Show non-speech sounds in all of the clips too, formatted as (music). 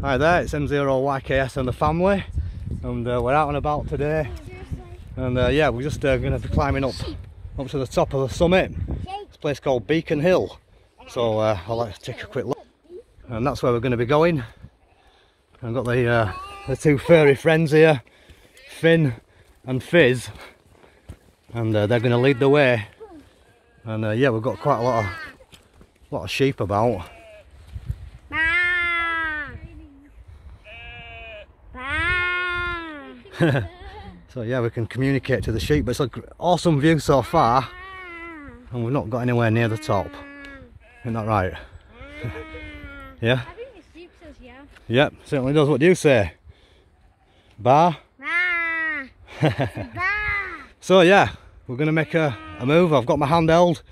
Hi there, it's M0YKS and the family, and uh, we're out and about today. And uh, yeah, we're just uh, going to be climbing up up to the top of the summit. It's a place called Beacon Hill. So uh, I'll like to take a quick look. And that's where we're going to be going. I've got the uh, the two furry friends here, Finn and Fizz, and uh, they're going to lead the way. And yeah, we've got quite a lot of lot of sheep about. (laughs) so yeah, we can communicate to the sheep. But it's an awesome view so far, and we've not got anywhere near the top. Isn't that right? (laughs) yeah. I think the sheep says yeah. Yep, certainly does. What do you say? Bar? (laughs) so yeah, we're going to make a, a move. I've got my hand held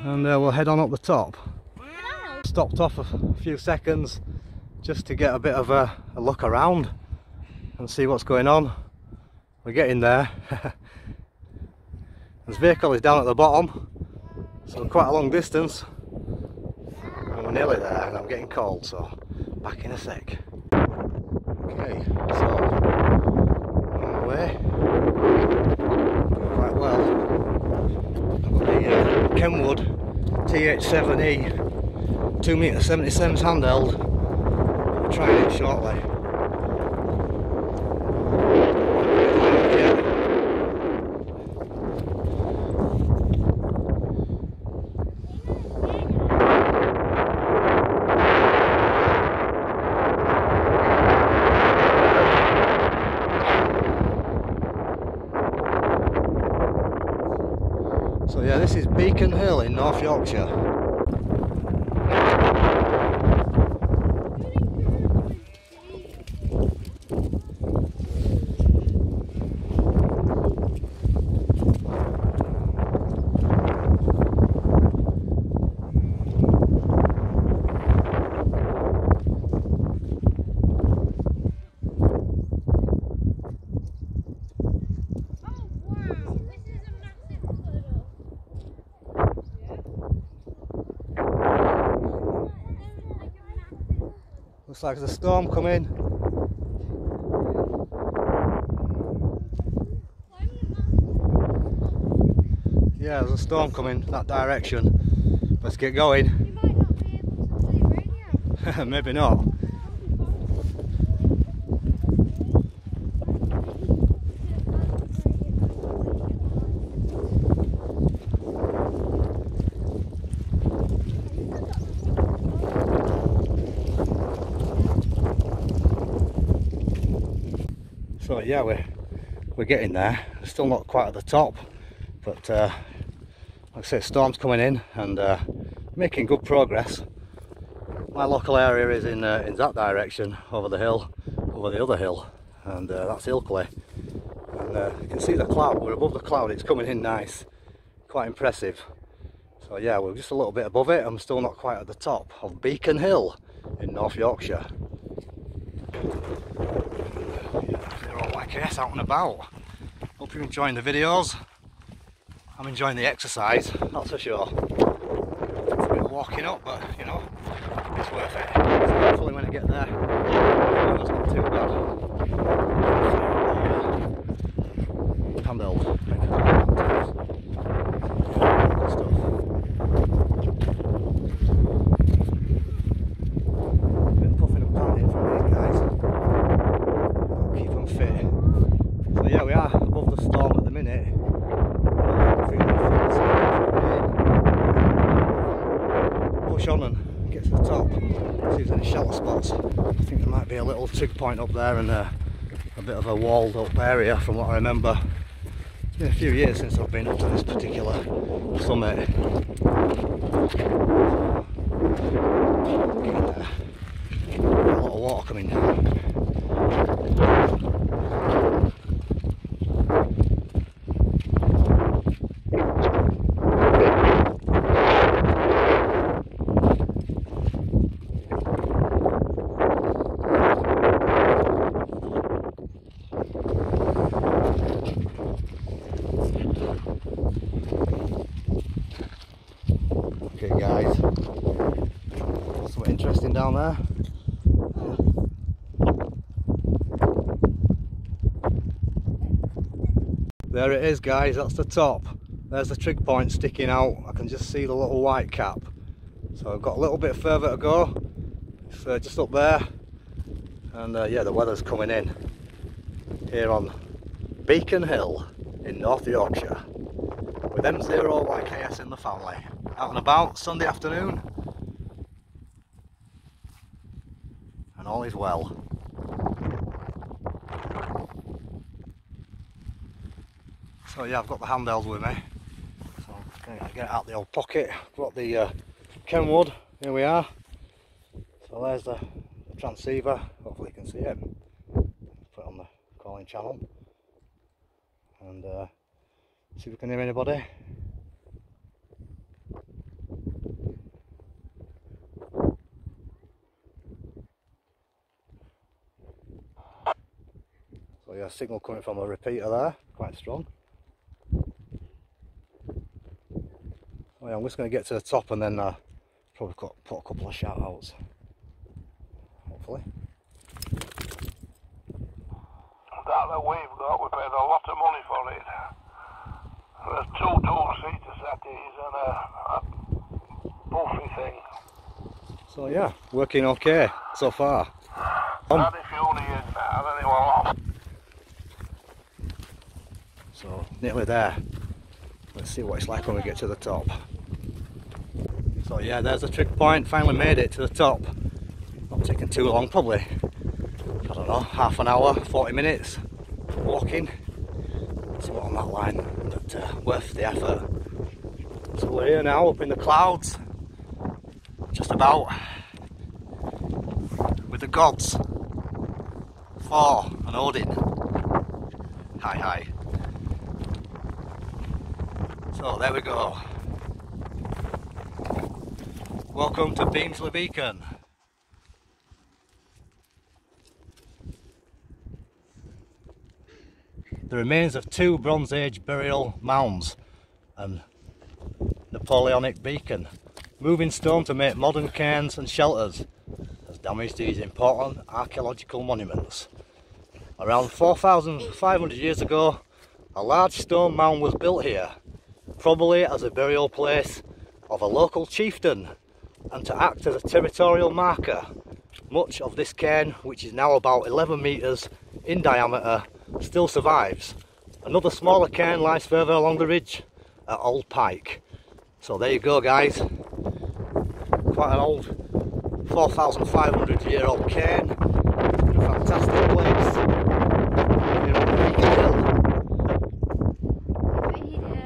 and uh, we'll head on up the top. Stopped off a, a few seconds just to get a bit of a, a look around and see what's going on. We're getting there. (laughs) this vehicle is down at the bottom, so quite a long distance. And we're nearly there and I'm getting cold, so back in a sec. Okay, so on the way. Quite well. I've got the uh, Kenwood TH7E 2 meter 77s handheld. I'll try it shortly. So yeah, this is Beacon Hill in Looks like there's a storm coming. Yeah, there's a storm coming that direction. Let's get going. You might not be able to play (laughs) radio. Maybe not. So yeah, we're we're getting there. Still not quite at the top, but uh, like I say, storm's coming in and uh, making good progress. My local area is in uh, in that direction, over the hill, over the other hill, and uh, that's Ilkley. And uh, you can see the cloud. We're above the cloud. It's coming in nice, quite impressive. So yeah, we're just a little bit above it. I'm still not quite at the top of Beacon Hill in North Yorkshire. They're all like yes, out and about. Hope you're enjoying the videos. I'm enjoying the exercise, that's for sure. It's a bit walking up, but you know, it's worth it. So hopefully when I get there, it's not too bad. Good stuff. Bit of puffing and panting from these guys. Gotta keep them fit. So yeah, we are above the storm at the minute. Push on and get to the top. See if there's any shelter spots. I think there might be a little trig point up there and a, a bit of a walled up area from what I remember. It's been a few years since I've been up to this particular summit. Getting. Uh, a lot of water coming down. Okay guys, something interesting down there. There it is guys, that's the top. There's the trig point sticking out. I can just see the little white cap. So I've got a little bit further to go. It's uh, just up there. And uh, yeah, the weather's coming in here on Beacon Hill in North Yorkshire with M0YKS in the family. Out and about Sunday afternoon and all is well. So yeah, I've got the handheld with me. So to get out the old pocket. I've Got the uh, Kenwood. Here we are. So there's the, the transceiver. Hopefully you can see it. Put it on the calling channel. And uh, see if we can hear anybody. So yeah, signal coming from a repeater there, quite strong. Yeah, I'm just going to get to the top and then uh, probably put a couple of shout outs. Hopefully. That that we've got, we paid a lot of money for it. There's two two-seater settees and a, a buffy thing. So yeah, working okay so far. Um, Had a few in now, then it. So nearly there. Let's see what it's like when we get to the top. So yeah, there's the trig point. Finally made it to the top. Not taking too long, probably. I don't know, half an hour, 40 minutes walking. So on that line, but uh, worth the effort. So we're here now, up in the clouds, just about with the gods, Thor and Odin. Hi, hi. So there we go. Welcome to Beamsley Beacon. The remains of two Bronze Age burial mounds and Napoleonic beacon. Moving stone to make modern cairns and shelters has damaged these important archaeological monuments. Around 4,500 years ago, a large stone mound was built here probably as a burial place of a local chieftain and to act as a territorial marker. Much of this cairn, which is now about 11 metres in diameter, still survives. Another smaller cairn lies further along the ridge at Old Pike. So there you go guys, quite an old 4,500 year old cairn, fantastic place.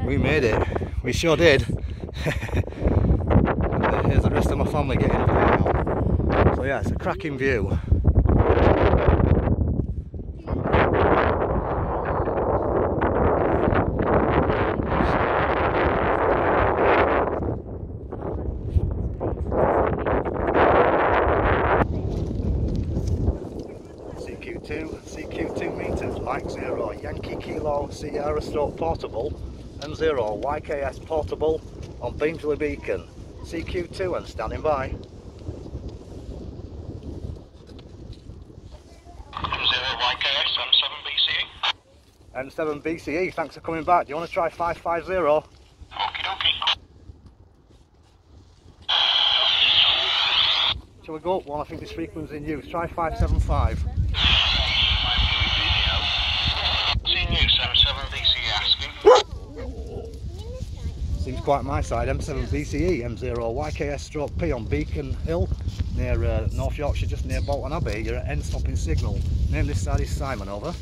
We made it. We sure did. (laughs) Here's the rest of my family getting up now. So yeah, it's a cracking view. CQ2, CQ2 meters, Mike Zero, Yankee Kilo, Sierra Stroke Portable, M0 YKS portable on Beamsley Beacon. CQ2 and standing by. M0 YKS, M7 BCE. M7 BCE, thanks for coming back. Do you want to try 550? Okie dokie. Shall we go up one? I think this frequency's in use. Try 575. Seeing use, M7 BCE asking. Quite my side. M7 BCE, M0 YKS stroke P on Beacon Hill near uh, North Yorkshire, just near Bolton Abbey. You're at end stopping signal. Name this side is Simon, over.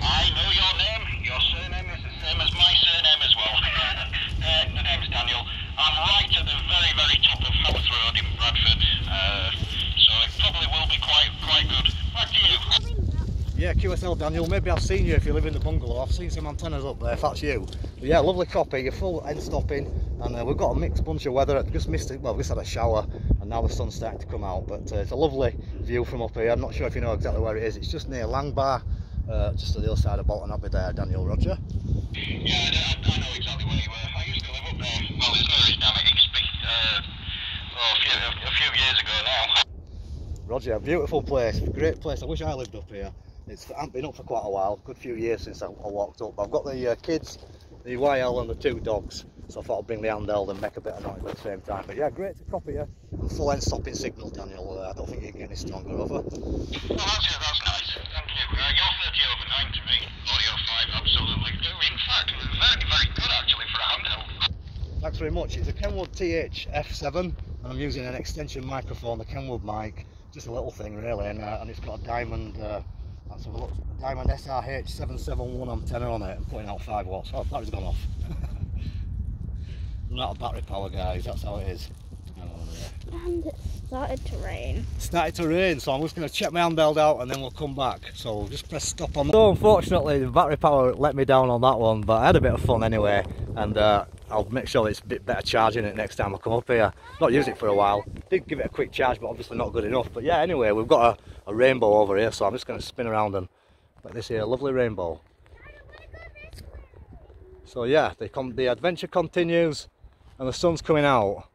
I know your name. Your surname is the same as my surname as well. (laughs) uh, the name's Daniel. I'm right at the very, very top of Haworth Road in Bradford. Uh, so it probably will be quite, quite good. Back to you. Yeah, QSL Daniel, maybe I've seen you if you live in the bungalow. I've seen some antennas up there, if that's you. But yeah, lovely copy, you're full end stopping, and uh, we've got a mixed bunch of weather. Just missed it, well, we just had a shower, and now the sun's starting to come out. But uh, it's a lovely view from up here. I'm not sure if you know exactly where it is. It's just near Langbar, uh, just to the other side of Bolton Abbey there, Daniel Roger. Yeah, I, know exactly where you were. I used to live up there. Well, it's at Ixby. Uh, well, a few, a few years ago now. Roger, beautiful place, great place. I wish I lived up here. It's I haven't been up for quite a while, good few years since I, I walked up. I've got the uh, kids, the YL and the two dogs, so I thought I'd bring the handheld and make a bit of noise at the same time. But yeah, great to copy you. Full end stopping signal, Daniel. Uh, I don't think you can get any stronger over. Well, that's, that's nice. Thank you. Uh, you're 30 over 9 to me. Audio 5, absolutely. In fact, very, very good actually for a handheld. Thanks very much. It's a Kenwood TH F7 and I'm using an extension microphone, the Kenwood mic, just a little thing really, and, uh, and it's got a diamond, uh, let's have a look, diamond SRH 771 antenna on it, I'm putting out 5 watts. Oh, battery's gone off. (laughs) I'm out of battery power guys, that's how it is. And it started to rain. started to rain so I'm just going to check my handheld out and then we'll come back so we'll just press stop on that. So unfortunately the battery power let me down on that one but I had a bit of fun anyway and uh, I'll make sure it's a bit better charging it next time I come up here. Not use it for a while, did give it a quick charge but obviously not good enough but yeah anyway we've got a, a rainbow over here so I'm just going to spin around and let this here lovely rainbow. So yeah the, the adventure continues and the sun's coming out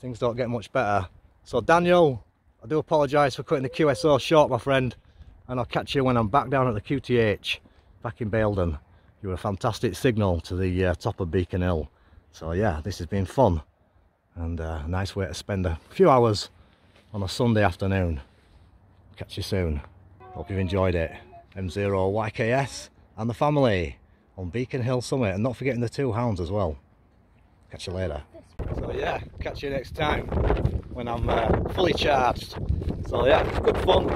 things don't get much better. So Daniel, I do apologise for cutting the QSO short, my friend, and I'll catch you when I'm back down at the QTH, back in Baildon. You were a fantastic signal to the uh, top of Beacon Hill. So yeah, this has been fun, and uh, a nice way to spend a few hours on a Sunday afternoon. Catch you soon. Hope you've enjoyed it. M0 YKS and the family on Beacon Hill Summit, and not forgetting the two hounds as well. Catch you later. So yeah, catch you next time when I'm uh, fully charged. So yeah, good fun.